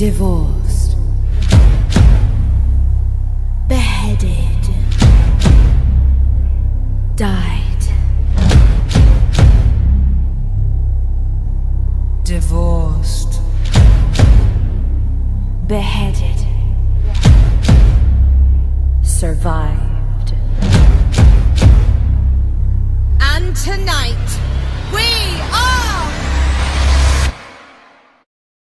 Divorced. Beheaded. Died. Divorced. Beheaded. Survived. And tonight,